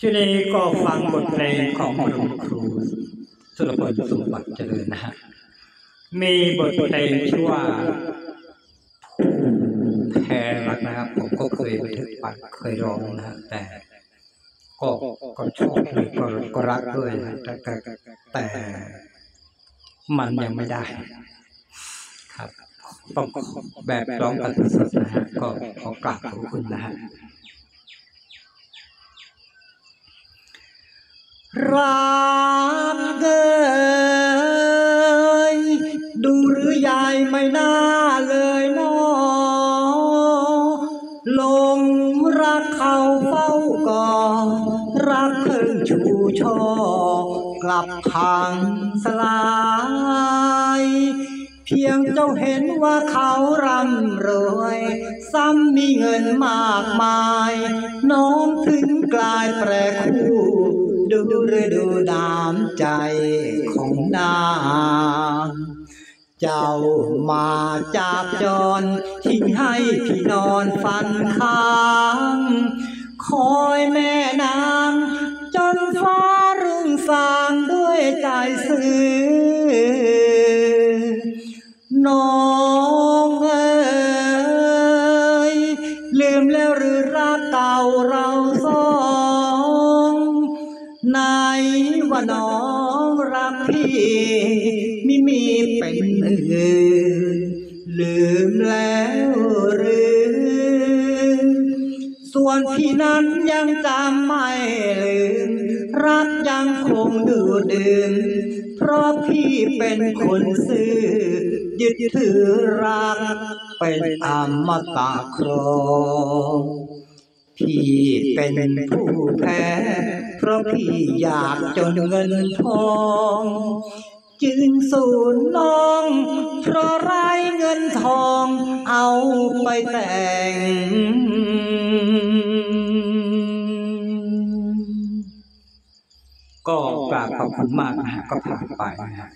ทีนี้ก็ฟังบทเพลงของบรมครูสุรพลสมบัติเจริญนะฮะมีบทเพลงชื่อว่าผู้แพ้รักนะครับ ผมก็เคยบันทึกปัดเคยร้องนะฮะแต่ก็ก็ชอบเลยก็รักด้วยนะแต่แต่แต่มันยังไม่ได้ ครับต้องแบบร้องกันสดนะฮะก็ขอกราบขอบคุณนะฮะ รักเกยดูหรือยายไม่น่าเลยนอลงรักเขาเฝ้าก่อรักเพิ่งชูช่อกลับพังสลายเพียงเจ้าเห็นว่าเขาร่ำรวย ซ้ำมีเงินมากมาย น้องถึงกลายแปรคู่ ดูฤดูดามใจของนางเจ้ามาจากจรทิ้งให้พี่นอนฟันค้าง คอยแม่ ว่าน้องรักพี่มิมีเป็นอื่นลืมแล้วหรือส่วนพี่นั้นยังจำไม่ลืมรักยังคงดูดื่มเพราะพี่เป็นคนซื่อยึดถือรักเป็นอมตะครองพี่เป็นผู้แพ้เพ ราะพี่อยากจนเงินทอง จึงสูญน้อง เพราะไรเงินทองเอาไปแต่ง ก็กราบขอบคุณมากนะฮะก็ผ่านไปนะฮะ